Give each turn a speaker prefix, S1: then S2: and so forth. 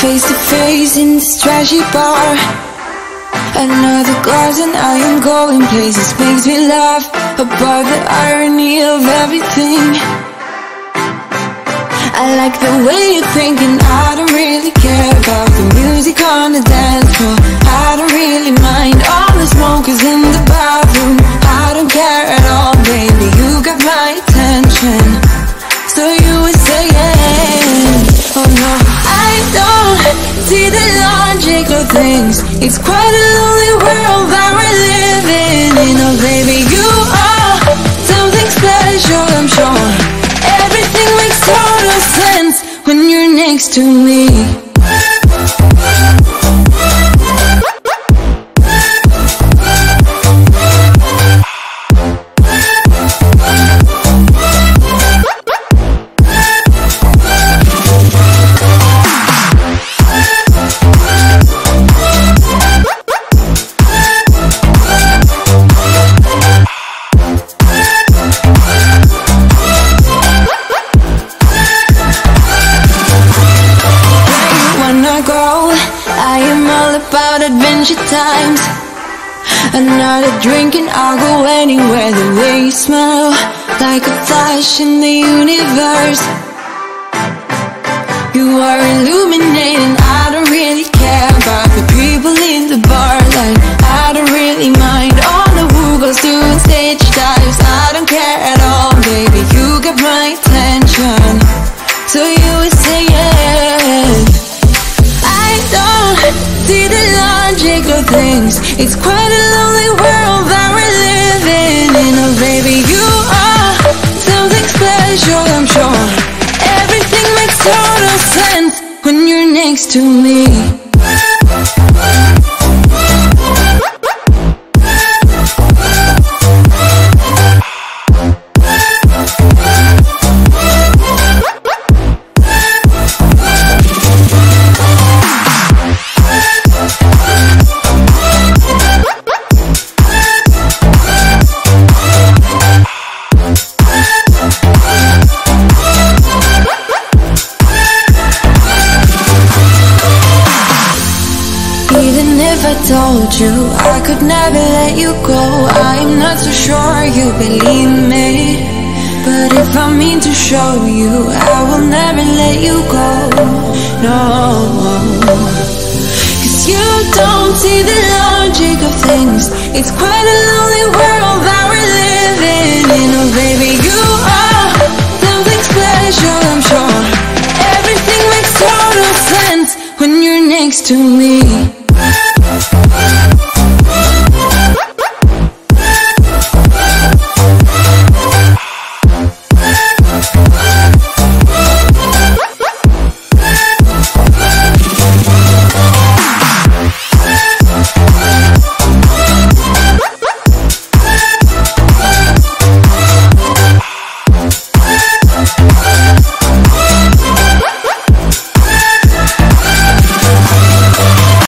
S1: face to face in this trashy bar. Another glass and I am going places Makes me laugh about the irony of everything. I like the way you're thinking I don't really things. It's quite a lonely world that we're living in. Oh baby, you are something special, I'm sure. Everything makes total sense when you're next to me adventure times Another drink and I'll go anywhere. The way you smell Like a flash in the universe. You are illuminating. I don't really care about the people in the bar. Like I don't really mind. All the who goes doing stage dives. I don't care at all, baby You got my attention. So you would say yeah. I don't see of things. It's quite a lonely world that we're living in. Oh baby, you are something special, I'm sure. Everything makes total sense when you're next to me told you I could never let you go. I'm not so sure you believe me. But if I mean to show you I will never let you go. No. Cause you don't see the logic of things. It's quite a lonely world that we're living in. Oh baby you are something special I'm sure. Everything makes total sense when you're next to me